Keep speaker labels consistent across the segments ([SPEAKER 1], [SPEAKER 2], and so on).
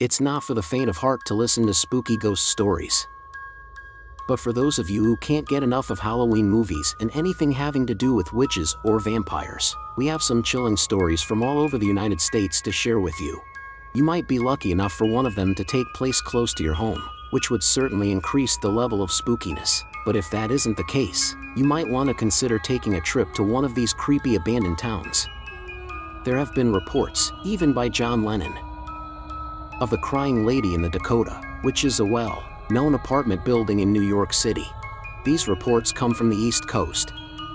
[SPEAKER 1] It's not for the faint of heart to listen to spooky ghost stories. But for those of you who can't get enough of Halloween movies and anything having to do with witches or vampires, we have some chilling stories from all over the United States to share with you. You might be lucky enough for one of them to take place close to your home, which would certainly increase the level of spookiness. But if that isn't the case, you might want to consider taking a trip to one of these creepy abandoned towns. There have been reports, even by John Lennon, of the crying lady in the Dakota, which is a well-known apartment building in New York City. These reports come from the East Coast.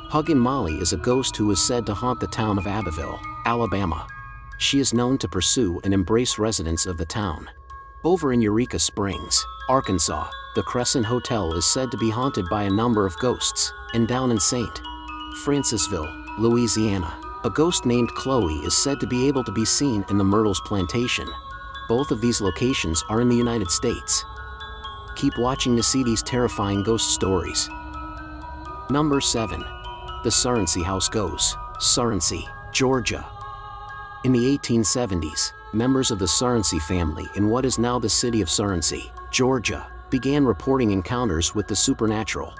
[SPEAKER 1] Huggin Molly is a ghost who is said to haunt the town of Abbeville, Alabama. She is known to pursue and embrace residents of the town. Over in Eureka Springs, Arkansas, the Crescent Hotel is said to be haunted by a number of ghosts, and down in St. Francisville, Louisiana, a ghost named Chloe is said to be able to be seen in the Myrtles Plantation. Both of these locations are in the United States. Keep watching to see these terrifying ghost stories. Number 7. The Surrency House Goes, Surrency, Georgia. In the 1870s, members of the Surrency family in what is now the city of Surrency, Georgia, began reporting encounters with the supernatural.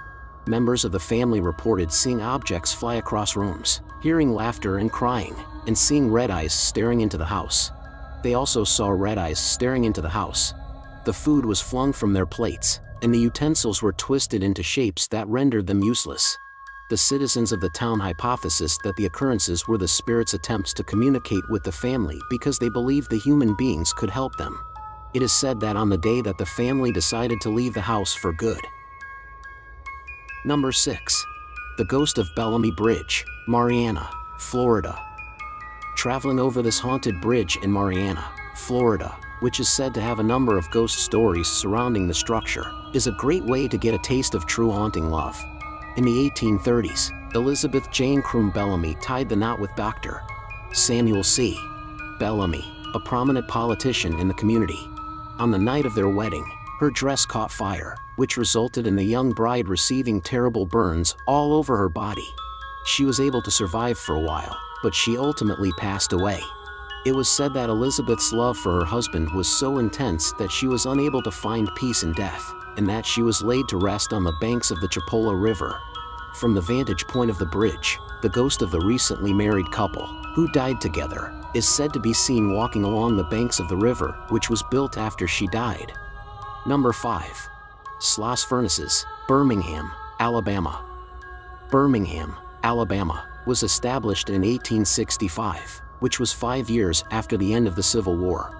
[SPEAKER 1] Members of the family reported seeing objects fly across rooms, hearing laughter and crying, and seeing red eyes staring into the house. They also saw red eyes staring into the house. The food was flung from their plates, and the utensils were twisted into shapes that rendered them useless. The citizens of the town hypothesized that the occurrences were the spirit's attempts to communicate with the family because they believed the human beings could help them. It is said that on the day that the family decided to leave the house for good. Number 6. The Ghost of Bellamy Bridge, Marianna, Florida. Traveling over this haunted bridge in Marianna, Florida, which is said to have a number of ghost stories surrounding the structure, is a great way to get a taste of true haunting love. In the 1830s, Elizabeth Jane Croom Bellamy tied the knot with Dr. Samuel C. Bellamy, a prominent politician in the community. On the night of their wedding, her dress caught fire, which resulted in the young bride receiving terrible burns all over her body. She was able to survive for a while, but she ultimately passed away. It was said that Elizabeth's love for her husband was so intense that she was unable to find peace in death, and that she was laid to rest on the banks of the Chipola River. From the vantage point of the bridge, the ghost of the recently married couple, who died together, is said to be seen walking along the banks of the river, which was built after she died. Number 5. Sloss Furnaces, Birmingham, Alabama. Birmingham, Alabama, was established in 1865, which was five years after the end of the Civil War.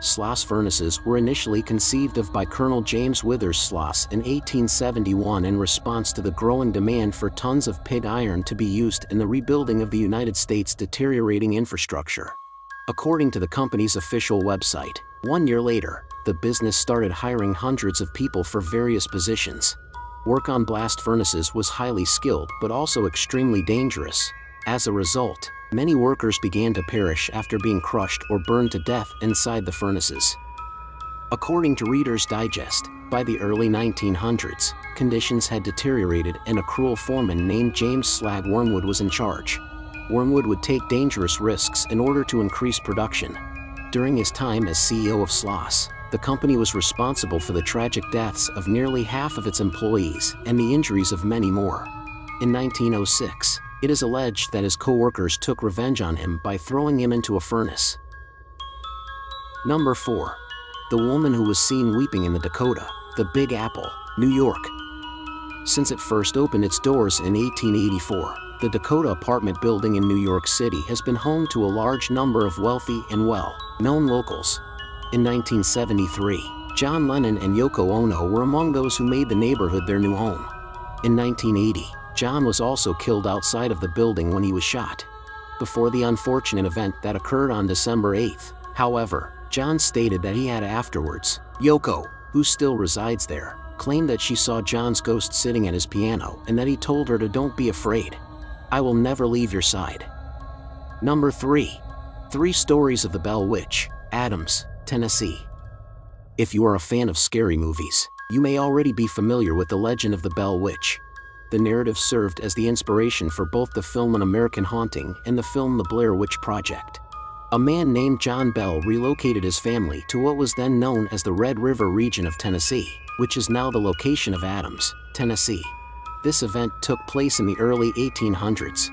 [SPEAKER 1] Sloss furnaces were initially conceived of by Colonel James Withers Sloss in 1871 in response to the growing demand for tons of pig iron to be used in the rebuilding of the United States' deteriorating infrastructure. According to the company's official website, one year later, the business started hiring hundreds of people for various positions. Work on blast furnaces was highly skilled but also extremely dangerous. As a result, many workers began to perish after being crushed or burned to death inside the furnaces. According to Reader's Digest, by the early 1900s, conditions had deteriorated and a cruel foreman named James Slag Wormwood was in charge. Wormwood would take dangerous risks in order to increase production. During his time as CEO of Sloss, the company was responsible for the tragic deaths of nearly half of its employees and the injuries of many more. In 1906, it is alleged that his co-workers took revenge on him by throwing him into a furnace. Number 4. The woman who was seen weeping in the Dakota, the Big Apple, New York. Since it first opened its doors in 1884, the Dakota apartment building in New York City has been home to a large number of wealthy and well-known locals. In 1973, John Lennon and Yoko Ono were among those who made the neighborhood their new home. In 1980, John was also killed outside of the building when he was shot. Before the unfortunate event that occurred on December 8th, however, John stated that he had afterwards. Yoko, who still resides there, claimed that she saw John's ghost sitting at his piano and that he told her to don't be afraid. I will never leave your side. Number 3. Three Stories of the Bell Witch, Adams, Tennessee. If you are a fan of scary movies, you may already be familiar with the legend of the Bell Witch, the narrative served as the inspiration for both the film An American Haunting and the film The Blair Witch Project. A man named John Bell relocated his family to what was then known as the Red River region of Tennessee, which is now the location of Adams, Tennessee. This event took place in the early 1800s.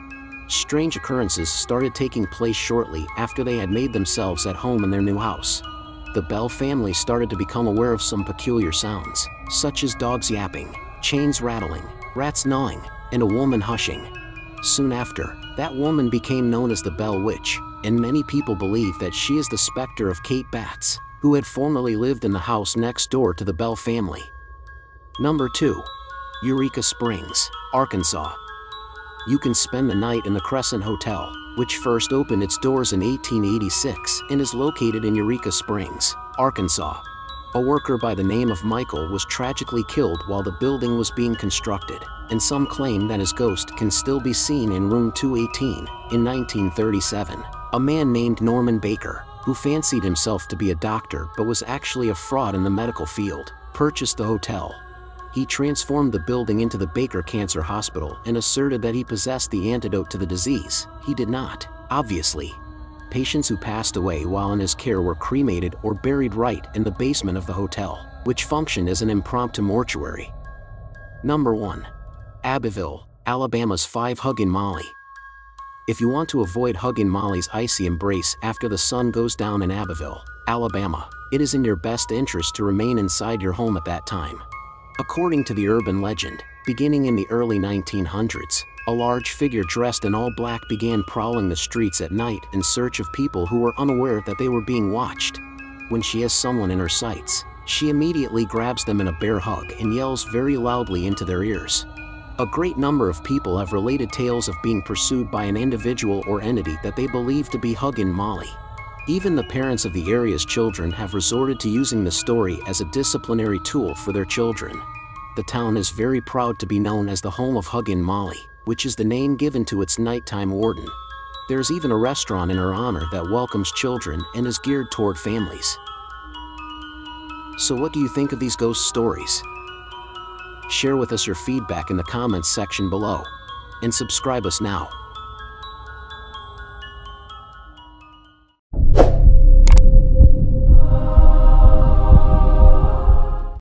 [SPEAKER 1] Strange occurrences started taking place shortly after they had made themselves at home in their new house. The Bell family started to become aware of some peculiar sounds, such as dogs yapping, chains rattling, rats gnawing, and a woman hushing. Soon after, that woman became known as the Bell Witch, and many people believe that she is the specter of Kate Batts, who had formerly lived in the house next door to the Bell family. Number 2. Eureka Springs, Arkansas. You can spend the night in the Crescent Hotel, which first opened its doors in 1886 and is located in Eureka Springs, Arkansas. A worker by the name of Michael was tragically killed while the building was being constructed, and some claim that his ghost can still be seen in room 218 in 1937. A man named Norman Baker, who fancied himself to be a doctor but was actually a fraud in the medical field, purchased the hotel. He transformed the building into the Baker Cancer Hospital and asserted that he possessed the antidote to the disease. He did not, obviously, patients who passed away while in his care were cremated or buried right in the basement of the hotel, which functioned as an impromptu mortuary. Number 1. Abbeville, Alabama's 5 Huggin' Molly. If you want to avoid hugging Molly's icy embrace after the sun goes down in Abbeville, Alabama, it is in your best interest to remain inside your home at that time. According to the urban legend, beginning in the early 1900s, a large figure dressed in all black began prowling the streets at night in search of people who were unaware that they were being watched. When she has someone in her sights, she immediately grabs them in a bear hug and yells very loudly into their ears. A great number of people have related tales of being pursued by an individual or entity that they believe to be Huggin' Molly. Even the parents of the area's children have resorted to using the story as a disciplinary tool for their children. The town is very proud to be known as the home of Huggin' Molly which is the name given to its nighttime warden. There's even a restaurant in her honor that welcomes children and is geared toward families. So what do you think of these ghost stories? Share with us your feedback in the comments section below. And subscribe us now.